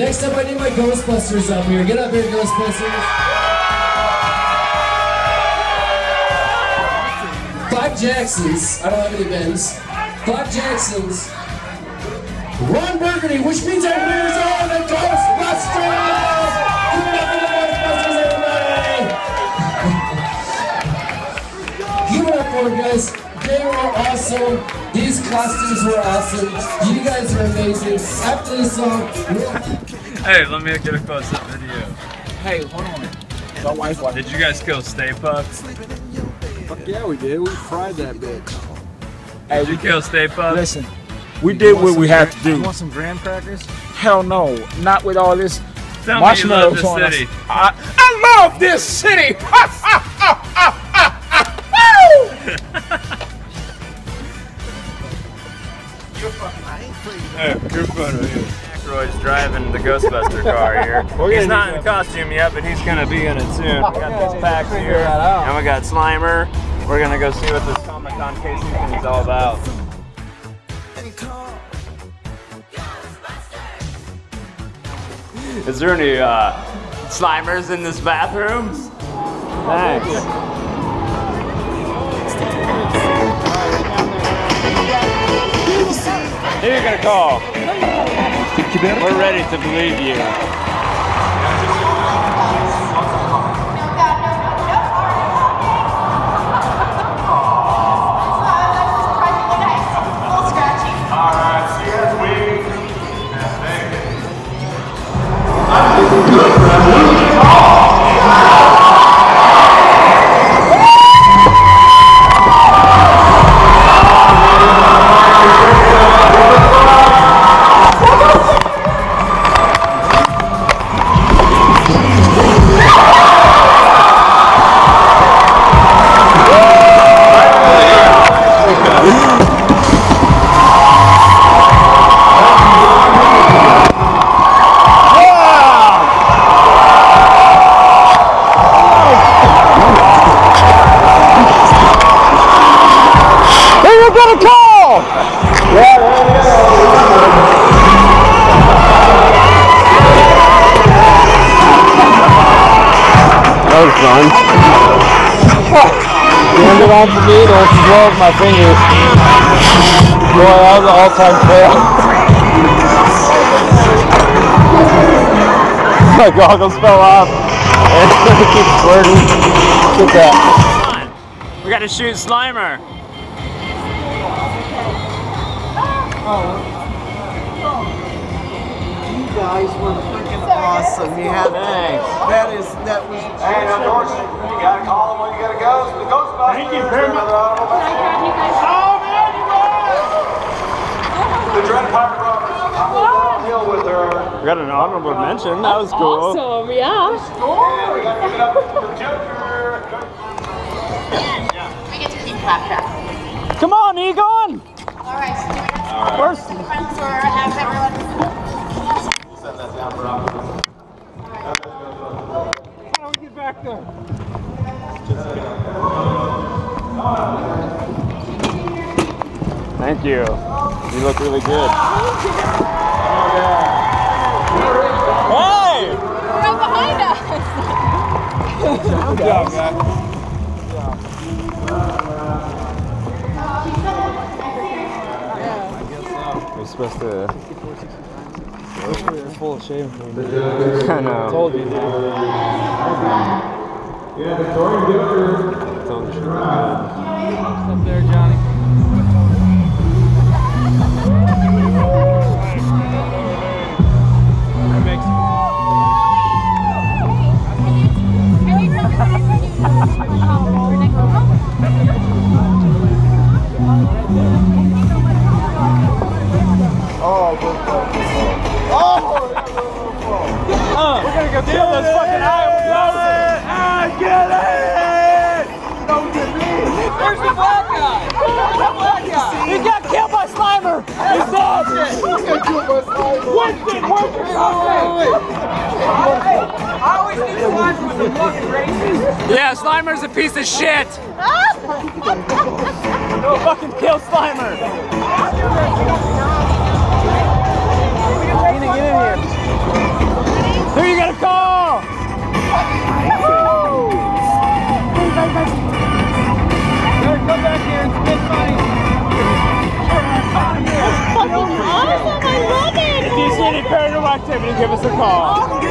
Next up, I need my Ghostbusters up here. Get up here, Ghostbusters. Five Jacksons. I don't have any Bens. Five Jacksons. Ron Burgundy, which means our winners are the Ghostbusters! Up Ghostbusters, everybody! Give it up for guys. They were awesome. These costumes were awesome. You guys are amazing. After this song, we'll Hey, let me get a close up video. Hey, hold on. My wife watched. Did you guys kill Stay Puft? Fuck yeah, we did. We fried that bitch. Hey, Did you kill Stay Puft? listen. We did what we had to You do. want some graham crackers? Hell no, not with all this Tell me you love marshmallows the on us. city. I, I love this city. Hey, here. Aykroyd's driving the Ghostbuster car here. He's not in the costume yet, but he's gonna be in it soon. We got these packs here, and we got Slimer. We're gonna go see what this Comic Con casing thing is all about. Is there any uh, Slimers in this bathroom? Thanks. Who are you gonna call? We're ready to believe you. That was fun. It on for me, don't you my fingers. Boy, that was an all-time fail. my goggles fell off. And it keeps squirting. Look at that. We gotta shoot Slimer. You guys were freaking awesome. You have Thanks. that is that was. Hey, now, Dorsey, you gotta call them when you gotta go. The Ghostbusters. Thank you very much. The Dread Pirate Roberts. I'm downhill with her. We got an honorable mention. That was cool. Awesome, yeah. And we gotta give it up to the Joker. We get to keep claptrap. Come on, Egon! All right, so do we have First, Thank you. You look really good. Hey! Right behind us. Good job, guys. We're supposed to. Full of shame for me. I know. Told you. Told you. Up there, Johnny. Slimer! He's dead! Winston, where's your I always need to watch with the fucking racist. Yeah, Slimer's a piece of shit! Go fucking kill Slimer! Give us a call.